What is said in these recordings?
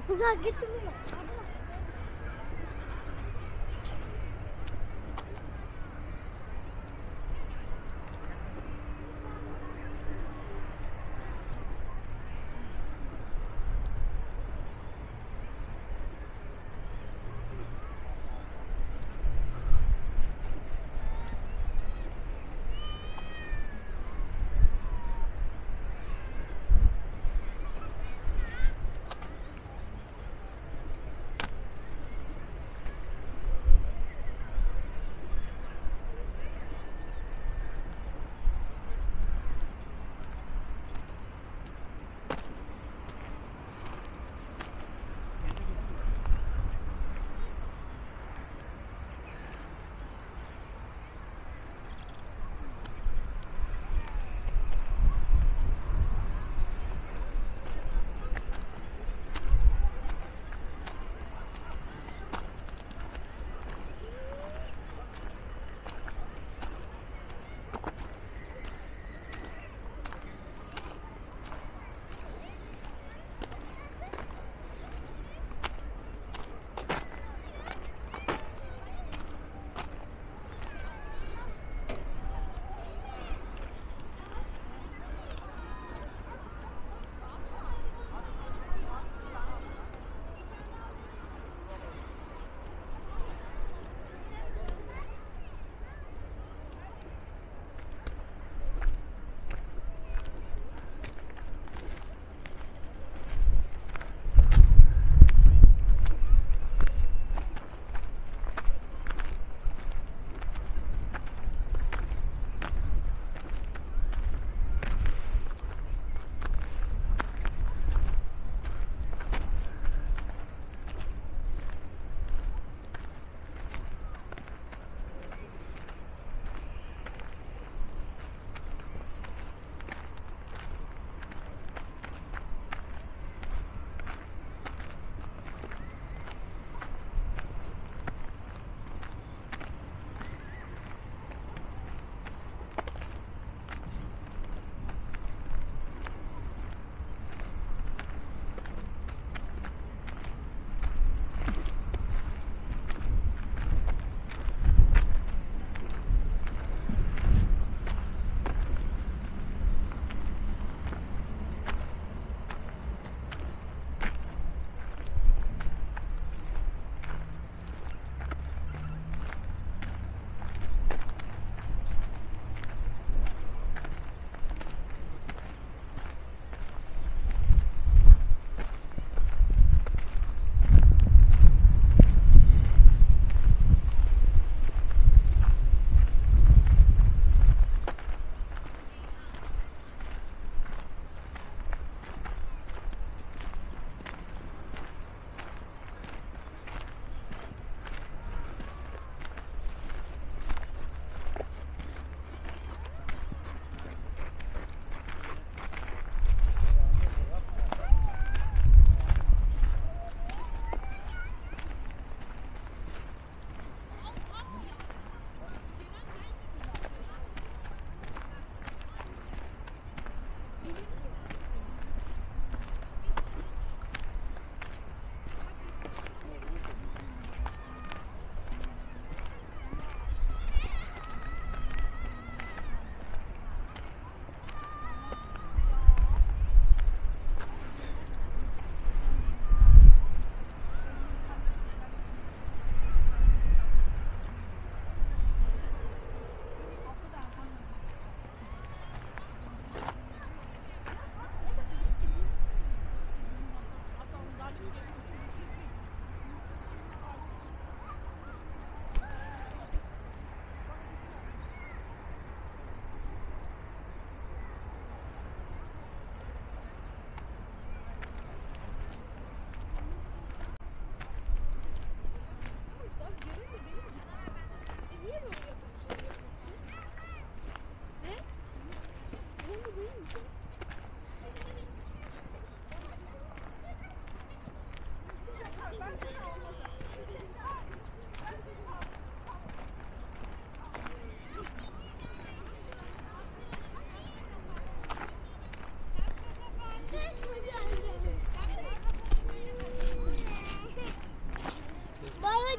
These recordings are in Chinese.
Okula gitmiyor.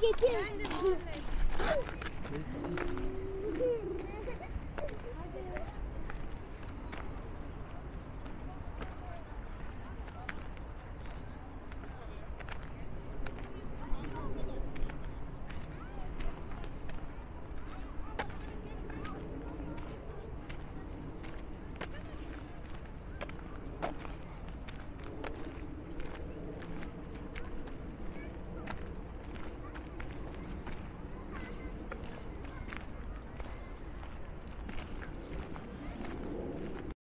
谢谢。谢谢